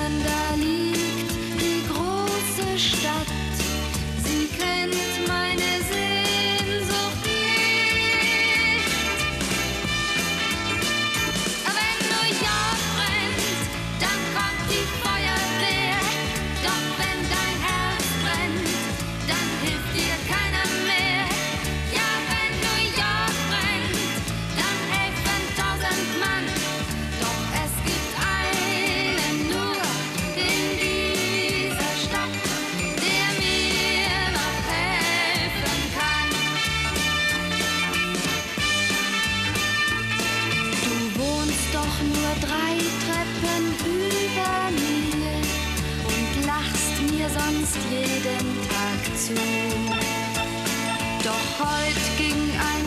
and I leave. Nur drei Treppen über mir und lachst mir sonst jeden Tag zu. Doch heut ging ein